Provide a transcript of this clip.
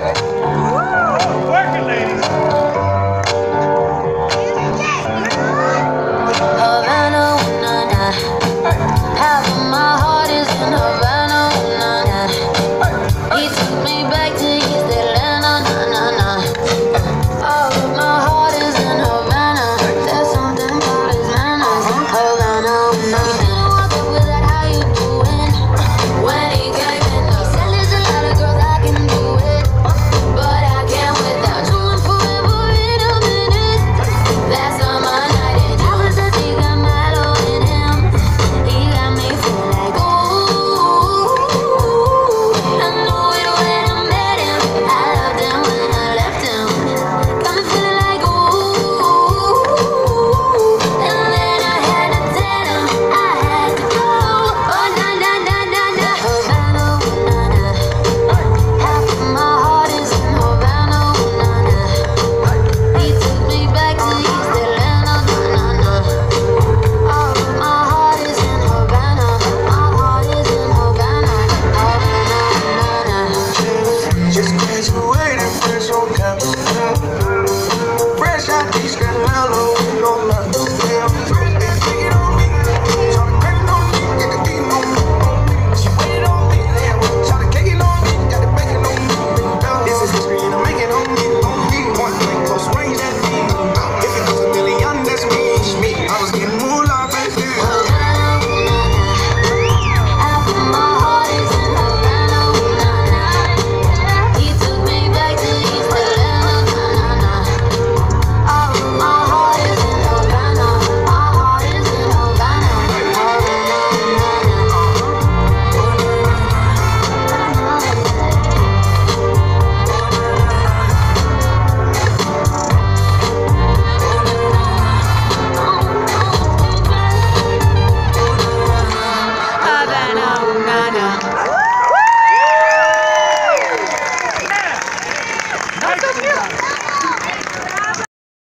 Hey.